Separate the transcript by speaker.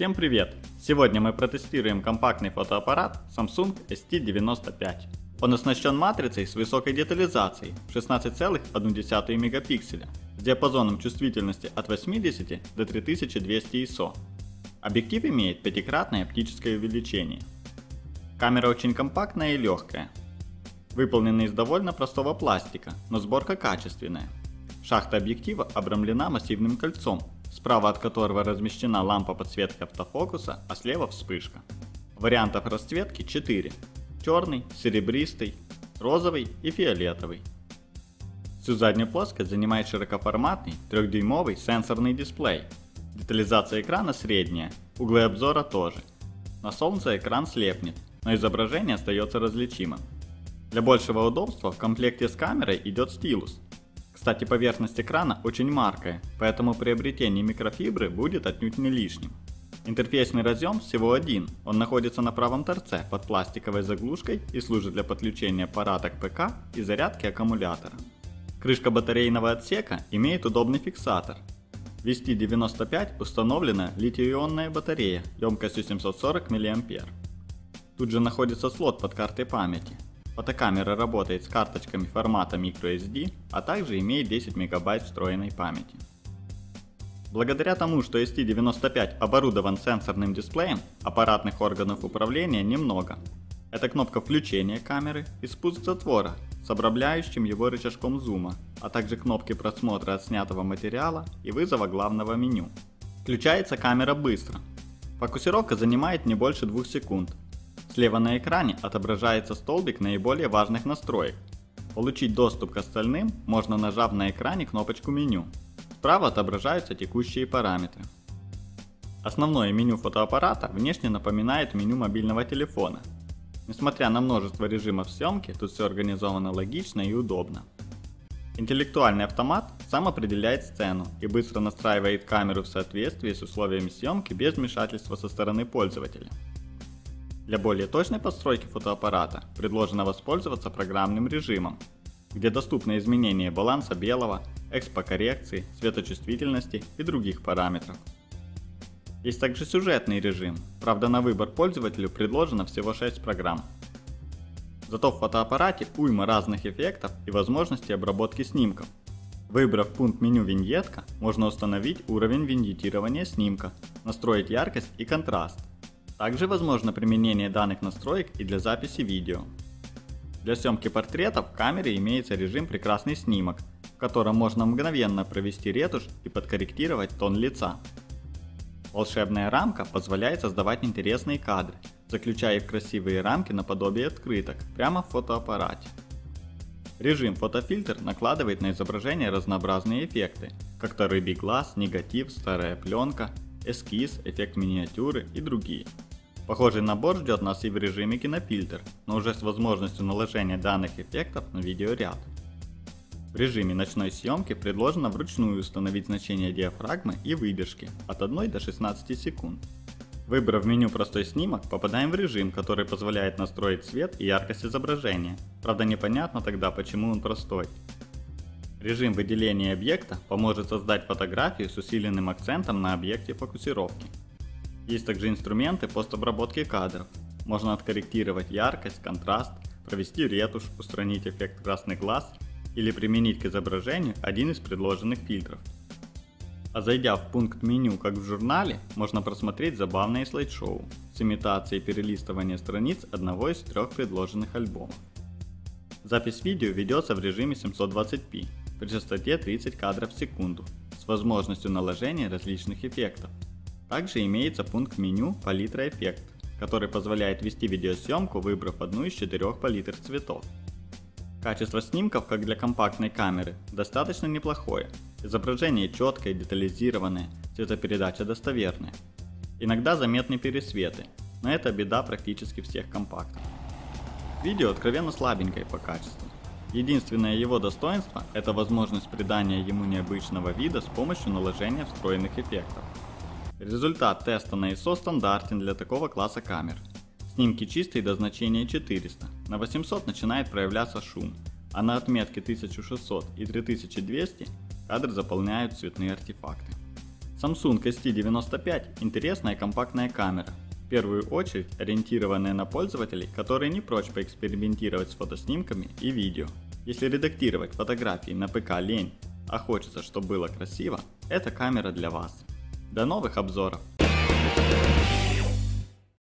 Speaker 1: Всем привет! Сегодня мы протестируем компактный фотоаппарат Samsung ST95. Он оснащен матрицей с высокой детализацией 16,1 мегапикселя с диапазоном чувствительности от 80 до 3200 ISO. Объектив имеет пятикратное оптическое увеличение. Камера очень компактная и легкая. Выполнена из довольно простого пластика, но сборка качественная. Шахта объектива обрамлена массивным кольцом, справа от которого размещена лампа подсветки автофокуса, а слева вспышка. Вариантов расцветки 4. Черный, серебристый, розовый и фиолетовый. Всю заднюю плоскость занимает широкоформатный 3-дюймовый сенсорный дисплей. Детализация экрана средняя, углы обзора тоже. На солнце экран слепнет, но изображение остается различимым. Для большего удобства в комплекте с камерой идет стилус, кстати, поверхность экрана очень маркая, поэтому приобретение микрофибры будет отнюдь не лишним. Интерфейсный разъем всего один, он находится на правом торце под пластиковой заглушкой и служит для подключения аппарата к ПК и зарядки аккумулятора. Крышка батарейного отсека имеет удобный фиксатор. В VST-95 установлена литий-ионная батарея емкостью 740 мА. Тут же находится слот под картой памяти, Фотокамера работает с карточками формата microSD, а также имеет 10 МБ встроенной памяти. Благодаря тому, что ST95 оборудован сенсорным дисплеем, аппаратных органов управления немного. Это кнопка включения камеры и спуск затвора с обрамляющим его рычажком зума, а также кнопки просмотра отснятого материала и вызова главного меню. Включается камера быстро. Фокусировка занимает не больше 2 секунд, Слева на экране отображается столбик наиболее важных настроек. Получить доступ к остальным можно нажав на экране кнопочку меню. Справа отображаются текущие параметры. Основное меню фотоаппарата внешне напоминает меню мобильного телефона. Несмотря на множество режимов съемки, тут все организовано логично и удобно. Интеллектуальный автомат сам определяет сцену и быстро настраивает камеру в соответствии с условиями съемки без вмешательства со стороны пользователя. Для более точной постройки фотоаппарата предложено воспользоваться программным режимом, где доступны изменения баланса белого, экспокоррекции, светочувствительности и других параметров. Есть также сюжетный режим, правда на выбор пользователю предложено всего 6 программ. Зато в фотоаппарате уйма разных эффектов и возможностей обработки снимков. Выбрав пункт меню виньетка, можно установить уровень виньетирования снимка, настроить яркость и контраст, также возможно применение данных настроек и для записи видео. Для съемки портретов в камере имеется режим «Прекрасный снимок», в котором можно мгновенно провести ретушь и подкорректировать тон лица. Волшебная рамка позволяет создавать интересные кадры, заключая их в красивые рамки наподобие открыток, прямо в фотоаппарате. Режим фотофильтр накладывает на изображение разнообразные эффекты, как то рыбий глаз, негатив, старая пленка, эскиз, эффект миниатюры и другие. Похожий набор ждет нас и в режиме кинофильтр, но уже с возможностью наложения данных эффектов на видеоряд. В режиме ночной съемки предложено вручную установить значение диафрагмы и выдержки от 1 до 16 секунд. Выбрав меню «Простой снимок», попадаем в режим, который позволяет настроить цвет и яркость изображения. Правда непонятно тогда, почему он простой. Режим выделения объекта поможет создать фотографию с усиленным акцентом на объекте фокусировки. Есть также инструменты постобработки кадров. Можно откорректировать яркость, контраст, провести ретушь, устранить эффект красный глаз или применить к изображению один из предложенных фильтров. А зайдя в пункт меню как в журнале, можно просмотреть забавное слайд-шоу с имитацией перелистывания страниц одного из трех предложенных альбомов. Запись видео ведется в режиме 720p при частоте 30 кадров в секунду с возможностью наложения различных эффектов. Также имеется пункт меню «Палитра эффект», который позволяет вести видеосъемку, выбрав одну из четырех палитр цветов. Качество снимков, как для компактной камеры, достаточно неплохое. Изображение четкое, детализированное, цветопередача достоверная. Иногда заметны пересветы, но это беда практически всех компактов. Видео откровенно слабенькое по качеству. Единственное его достоинство – это возможность придания ему необычного вида с помощью наложения встроенных эффектов. Результат теста на ISO стандартен для такого класса камер. Снимки чистые до значения 400, на 800 начинает проявляться шум, а на отметке 1600 и 3200 кадры заполняют цветные артефакты. Samsung ST95 – интересная компактная камера, в первую очередь ориентированная на пользователей, которые не прочь поэкспериментировать с фотоснимками и видео. Если редактировать фотографии на ПК лень, а хочется, чтобы было красиво, эта камера для вас. До новых обзоров!